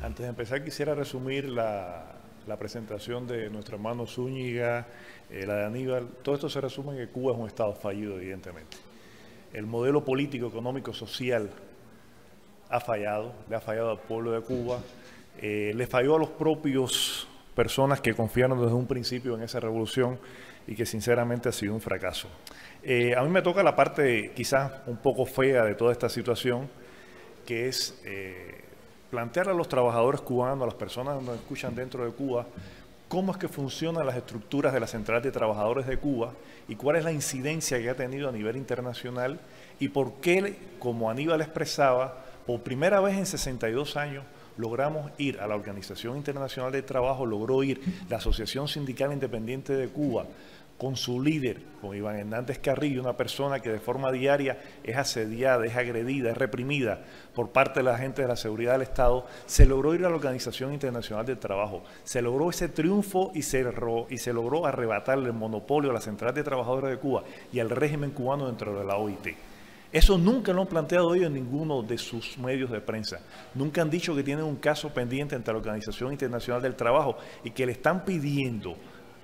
Antes de empezar quisiera resumir la, presentación de nuestro hermano Zúñiga, eh, la de Aníbal. Todo esto se resume en que Cuba es un Estado fallido, evidentemente. El modelo político, económico, social ha fallado, le ha fallado al pueblo de Cuba, eh, le falló a los propios personas que confiaron desde un principio en esa revolución y que sinceramente ha sido un fracaso. Eh, a mí me toca la parte quizás un poco fea de toda esta situación, que es plantear a los trabajadores cubanos, a las personas que nos escuchan dentro de Cuba, cómo es que funcionan las estructuras de la Central de Trabajadores de Cuba y cuál es la incidencia que ha tenido a nivel internacional y por qué, como Aníbal expresaba, por primera vez en 62 años logramos ir a la Organización Internacional de Trabajo, logró ir la Asociación Sindical Independiente de Cuba, con su líder, con Iván Hernández Carrillo, una persona que de forma diaria es asediada, es agredida, es reprimida por parte de la gente de la seguridad del Estado, se logró ir a la Organización Internacional del Trabajo. Se logró ese triunfo y se, y se logró arrebatarle el monopolio a la Central de Trabajadores de Cuba y al régimen cubano dentro de la OIT. Eso nunca lo han planteado ellos en ninguno de sus medios de prensa. Nunca han dicho que tienen un caso pendiente ante la Organización Internacional del Trabajo y que le están pidiendo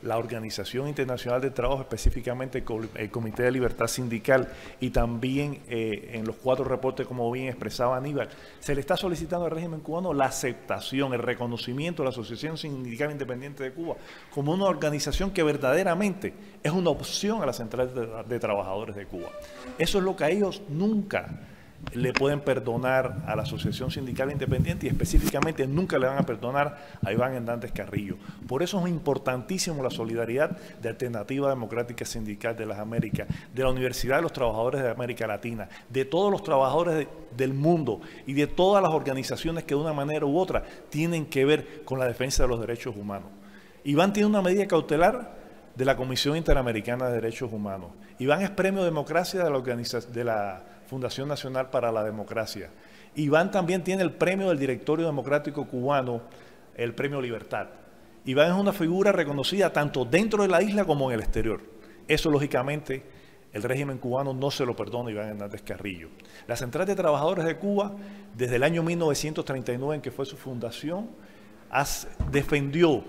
la Organización Internacional de Trabajo, específicamente el Comité de Libertad Sindical y también eh, en los cuatro reportes, como bien expresaba Aníbal, se le está solicitando al régimen cubano la aceptación, el reconocimiento de la Asociación Sindical Independiente de Cuba como una organización que verdaderamente es una opción a la Central de, de Trabajadores de Cuba. Eso es lo que a ellos nunca le pueden perdonar a la Asociación Sindical Independiente y específicamente nunca le van a perdonar a Iván Hernández Carrillo. Por eso es importantísimo la solidaridad de Alternativa Democrática Sindical de las Américas, de la Universidad de los Trabajadores de América Latina, de todos los trabajadores del mundo y de todas las organizaciones que de una manera u otra tienen que ver con la defensa de los derechos humanos. Iván tiene una medida cautelar de la Comisión Interamericana de Derechos Humanos. Iván es premio democracia de la, Fundación Nacional para la Democracia. Iván también tiene el premio del Directorio Democrático Cubano, el premio Libertad. Iván es una figura reconocida tanto dentro de la isla como en el exterior. Eso, lógicamente, el régimen cubano no se lo perdona Iván Hernández Carrillo. La Central de Trabajadores de Cuba, desde el año 1939, en que fue su fundación, defendió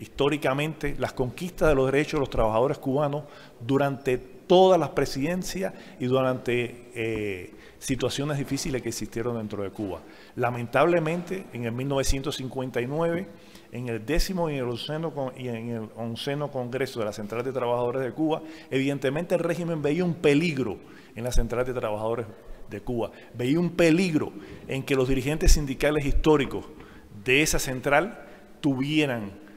históricamente las conquistas de los derechos de los trabajadores cubanos durante todas las presidencias y durante eh, situaciones difíciles que existieron dentro de Cuba. Lamentablemente, en el 1959, en el décimo y en el onceno, y en el onceno Congreso de la Central de Trabajadores de Cuba, evidentemente el régimen veía un peligro en la Central de Trabajadores de Cuba, veía un peligro en que los dirigentes sindicales históricos de esa central tuvieran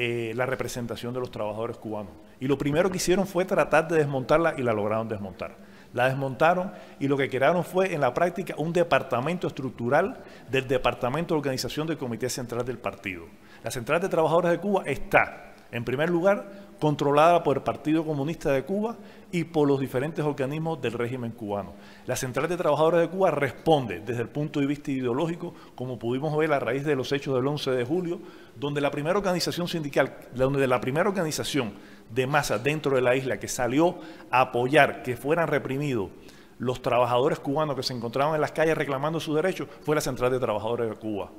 eh, la representación de los trabajadores cubanos. Y lo primero que hicieron fue tratar de desmontarla y la lograron desmontar. La desmontaron y lo que crearon fue en la práctica un departamento estructural del Departamento de Organización del Comité Central del Partido. La Central de Trabajadores de Cuba está, en primer lugar, controlada por el Partido Comunista de Cuba y por los diferentes organismos del régimen cubano. La Central de Trabajadores de Cuba responde desde el punto de vista ideológico, como pudimos ver a raíz de los hechos del 11 de julio, donde la primera organización sindical, donde la primera organización de masa dentro de la isla que salió a apoyar que fueran reprimidos los trabajadores cubanos que se encontraban en las calles reclamando sus derechos, fue la Central de Trabajadores de Cuba.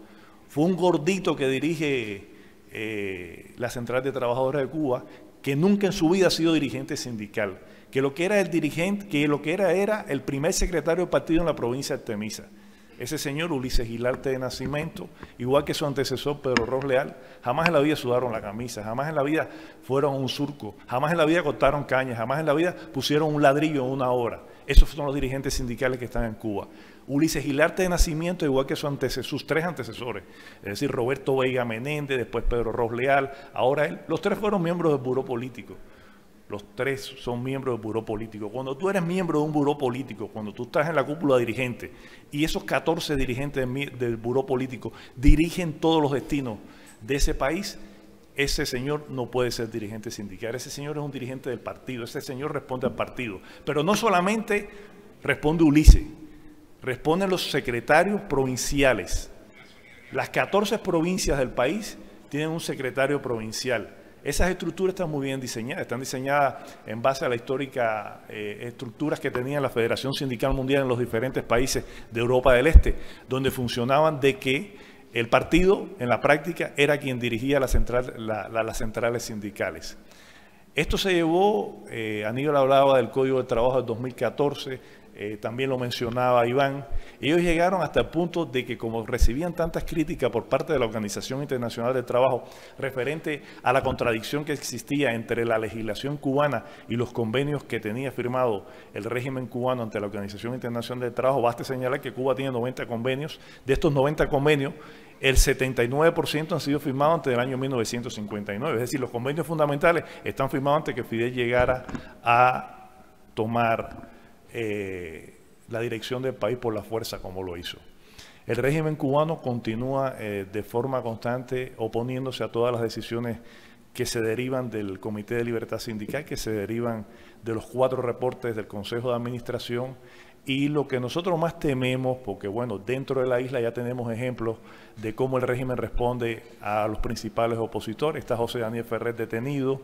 Fue un gordito que dirige eh, la Central de Trabajadores de Cuba, que nunca en su vida ha sido dirigente sindical, que lo que era el dirigente, que lo que era era el primer secretario de partido en la provincia de Temisa. Ese señor Ulises Gilarte de Nacimiento, igual que su antecesor Pedro Ros Leal, jamás en la vida sudaron la camisa, jamás en la vida fueron un surco, jamás en la vida cortaron cañas, jamás en la vida pusieron un ladrillo en una obra. Esos son los dirigentes sindicales que están en Cuba. Ulises Gilarte de Nacimiento, igual que sus tres antecesores, es decir, Roberto Veiga Menéndez, después Pedro Ros Leal, ahora él, los tres fueron miembros del Buró Político. Los tres son miembros del buró político. Cuando tú eres miembro de un buró político, cuando tú estás en la cúpula dirigente y esos 14 dirigentes del buró político dirigen todos los destinos de ese país, ese señor no puede ser dirigente sindical. Ese señor es un dirigente del partido. Ese señor responde al partido. Pero no solamente responde Ulises, responden los secretarios provinciales. Las 14 provincias del país tienen un secretario provincial. Esas estructuras están muy bien diseñadas, están diseñadas en base a las históricas eh, estructuras que tenía la Federación Sindical Mundial en los diferentes países de Europa del Este, donde funcionaban de que el partido en la práctica era quien dirigía las centrales sindicales. Esto se llevó, eh, Aníbal hablaba del Código de Trabajo del 2014, eh, también lo mencionaba Iván, ellos llegaron hasta el punto de que como recibían tantas críticas por parte de la Organización Internacional del Trabajo referente a la contradicción que existía entre la legislación cubana y los convenios que tenía firmado el régimen cubano ante la Organización Internacional del Trabajo, basta señalar que Cuba tiene 90 convenios, de estos 90 convenios, el 79% han sido firmados antes del año 1959, es decir, los convenios fundamentales están firmados antes que Fidel llegara a tomar eh, la dirección del país por la fuerza como lo hizo. El régimen cubano continúa eh, de forma constante oponiéndose a todas las decisiones que se derivan del Comité de Libertad Sindical, que se derivan de los cuatro reportes del Consejo de Administración y lo que nosotros más tememos, porque bueno, dentro de la isla ya tenemos ejemplos de cómo el régimen responde a los principales opositores. Está José Daniel Ferrer detenido,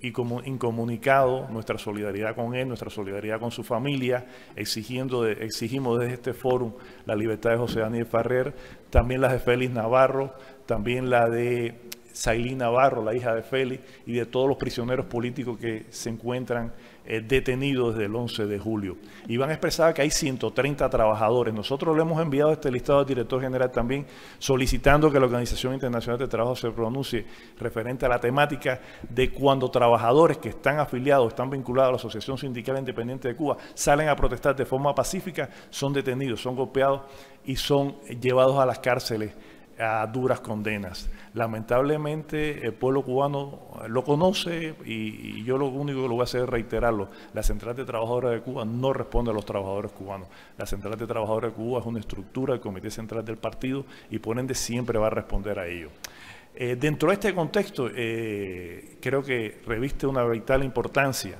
y como incomunicado nuestra solidaridad con él, nuestra solidaridad con su familia, exigiendo exigimos desde este foro la libertad de José Daniel Ferrer, también la de Félix Navarro, también la de Sailí Navarro, la hija de Félix, y de todos los prisioneros políticos que se encuentran eh, detenidos desde el 11 de julio. Iván expresaba que hay 130 trabajadores. Nosotros le hemos enviado este listado al director general también, solicitando que la Organización Internacional de Trabajo se pronuncie referente a la temática de cuando trabajadores que están afiliados, están vinculados a la Asociación Sindical Independiente de Cuba, salen a protestar de forma pacífica, son detenidos, son golpeados y son llevados a las cárceles a duras condenas. Lamentablemente el pueblo cubano lo conoce y, yo lo único que lo voy a hacer es reiterarlo. La Central de Trabajadores de Cuba no responde a los trabajadores cubanos. La Central de Trabajadores de Cuba es una estructura del Comité Central del Partido y por ende siempre va a responder a ello. Eh, dentro de este contexto, eh, creo que reviste una vital importancia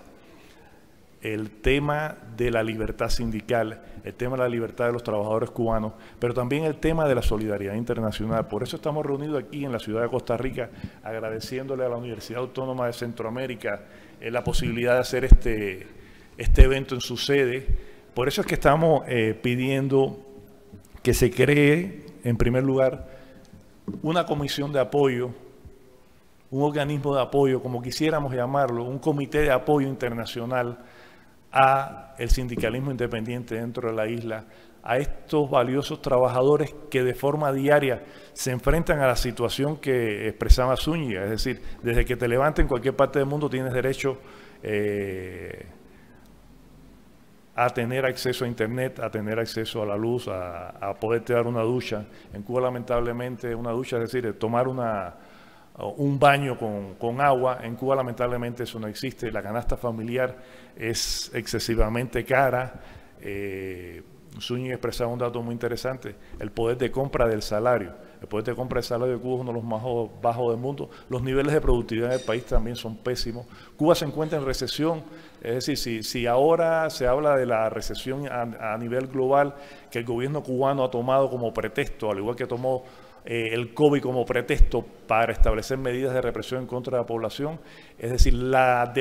el tema de la libertad sindical, el tema de la libertad de los trabajadores cubanos, pero también el tema de la solidaridad internacional. Por eso estamos reunidos aquí en la ciudad de Costa Rica, agradeciéndole a la Universidad Autónoma de Centroamérica eh, la posibilidad de hacer este, este evento en su sede. Por eso es que estamos eh, pidiendo que se cree, en primer lugar, una comisión de apoyo un organismo de apoyo, como quisiéramos llamarlo, un comité de apoyo internacional a el sindicalismo independiente dentro de la isla, a estos valiosos trabajadores que de forma diaria se enfrentan a la situación que expresaba Zúñiga, es decir, desde que te levantes en cualquier parte del mundo tienes derecho eh, a tener acceso a internet, a tener acceso a la luz, a, a poderte dar una ducha. En Cuba lamentablemente una ducha, es decir, tomar una, un baño con, agua. En Cuba lamentablemente eso no existe. La canasta familiar es excesivamente cara. Eh, expresaba un dato muy interesante, el poder de compra del salario. El poder de compra del salario de Cuba es uno de los más bajos del mundo. Los niveles de productividad del país también son pésimos. Cuba se encuentra en recesión, es decir, si, si ahora se habla de la recesión a nivel global que el gobierno cubano ha tomado como pretexto, al igual que tomó eh, el COVID como pretexto para establecer medidas de represión en contra de la población. Es decir, la,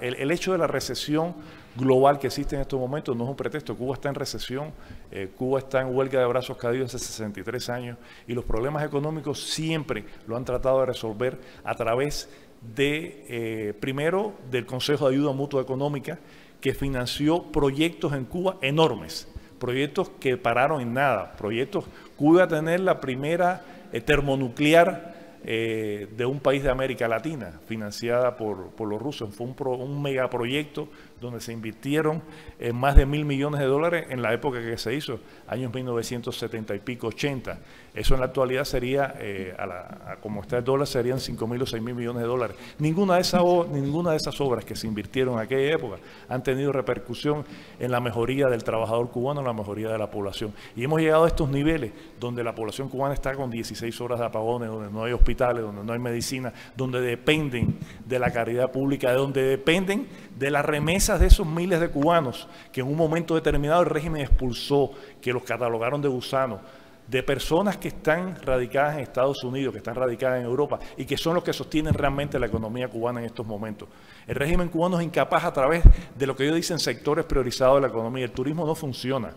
el, hecho de la recesión global que existe en estos momentos no es un pretexto. Cuba está en recesión, eh, Cuba está en huelga de brazos caídos hace 63 años y los problemas económicos siempre lo han tratado de resolver a través de, eh, primero, del Consejo de Ayuda Mutua Económica, que financió proyectos en Cuba enormes proyectos que pararon en nada, proyectos Cuba tener la primera eh, termonuclear eh, de un país de América Latina, financiada por, los rusos. Fue un, megaproyecto donde se invirtieron eh, más de mil millones de dólares en la época que se hizo, años 1970 y pico, 80. Eso en la actualidad sería, eh, a como está el dólar, serían 5 mil o 6 mil millones de dólares. Ninguna de, esas, ninguna de esas obras que se invirtieron en aquella época han tenido repercusión en la mejoría del trabajador cubano, en la mejoría de la población. Y hemos llegado a estos niveles donde la población cubana está con 16 horas de apagones, donde no hay hospitales, donde no hay medicina, donde dependen de la caridad pública, de donde dependen de la remesa de esos miles de cubanos que en un momento determinado el régimen expulsó, que los catalogaron de gusanos, de personas que están radicadas en Estados Unidos, que están radicadas en Europa y que son los que sostienen realmente la economía cubana en estos momentos. El régimen cubano es incapaz a través de lo que ellos dicen sectores priorizados de la economía. El turismo no funciona.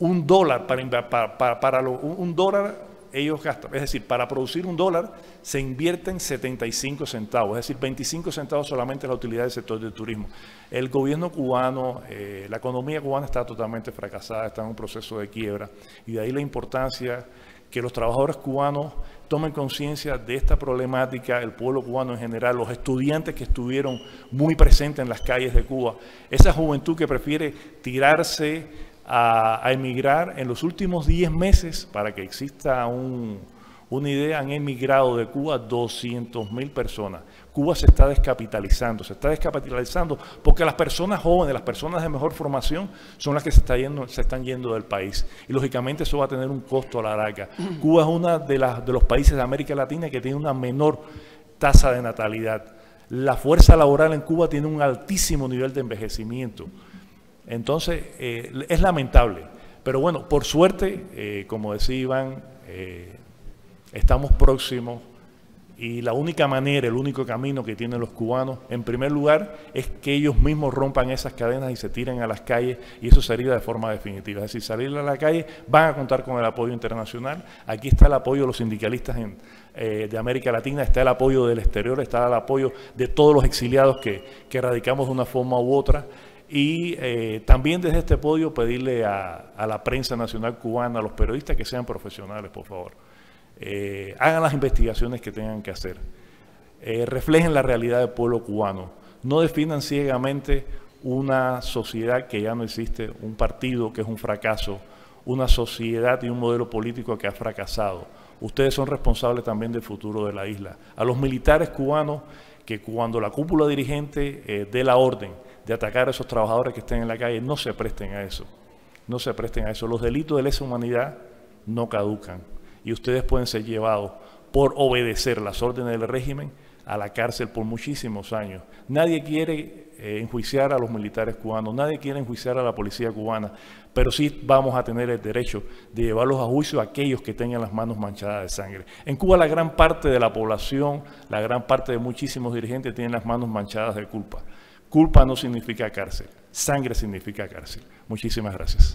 un dólar para, para, un dólar ellos gastan. Es decir, para producir un dólar se invierten 75 centavos, es decir, 25 centavos solamente la utilidad del sector del turismo. El gobierno cubano, eh, la economía cubana está totalmente fracasada, está en un proceso de quiebra y de ahí la importancia que los trabajadores cubanos tomen conciencia de esta problemática, el pueblo cubano en general, los estudiantes que estuvieron muy presentes en las calles de Cuba, esa juventud que prefiere tirarse a, emigrar en los últimos 10 meses, para que exista una idea, han emigrado de Cuba 200 mil personas. Cuba se está descapitalizando, se está descapitalizando porque las personas jóvenes, las personas de mejor formación son las que se, está yendo, se están yendo del país. Y lógicamente eso va a tener un costo a la larga. Cuba es uno de, de los países de América Latina que tiene una menor tasa de natalidad. La fuerza laboral en Cuba tiene un altísimo nivel de envejecimiento. Entonces, eh, es lamentable. Pero bueno, por suerte, eh, como decía Iván, eh, estamos próximos y la única manera, el único camino que tienen los cubanos, en primer lugar, es que ellos mismos rompan esas cadenas y se tiren a las calles y eso sería de forma definitiva. Es decir, salir a la calle, van a contar con el apoyo internacional. Aquí está el apoyo de los sindicalistas de América Latina, está el apoyo del exterior, está el apoyo de todos los exiliados que, que radicamos de una forma u otra. Y eh, también desde este podio pedirle a, la prensa nacional cubana, a los periodistas que sean profesionales, por favor. Eh, hagan las investigaciones que tengan que hacer. Eh, reflejen la realidad del pueblo cubano. No definan ciegamente una sociedad que ya no existe, un partido que es un fracaso, una sociedad y un modelo político que ha fracasado. Ustedes son responsables también del futuro de la isla. A los militares cubanos que cuando la cúpula dirigente dé la orden de atacar a esos trabajadores que estén en la calle, no se presten a eso. No se presten a eso. Los delitos de lesa humanidad no caducan y ustedes pueden ser llevados por obedecer las órdenes del régimen a la cárcel por muchísimos años. Nadie quiere eh, enjuiciar a los militares cubanos, nadie quiere enjuiciar a la policía cubana, pero sí vamos a tener el derecho de llevarlos a juicio a aquellos que tengan las manos manchadas de sangre. En Cuba la gran parte de la población, la gran parte de muchísimos dirigentes tienen las manos manchadas de culpa. Culpa no significa cárcel, sangre significa cárcel. Muchísimas gracias.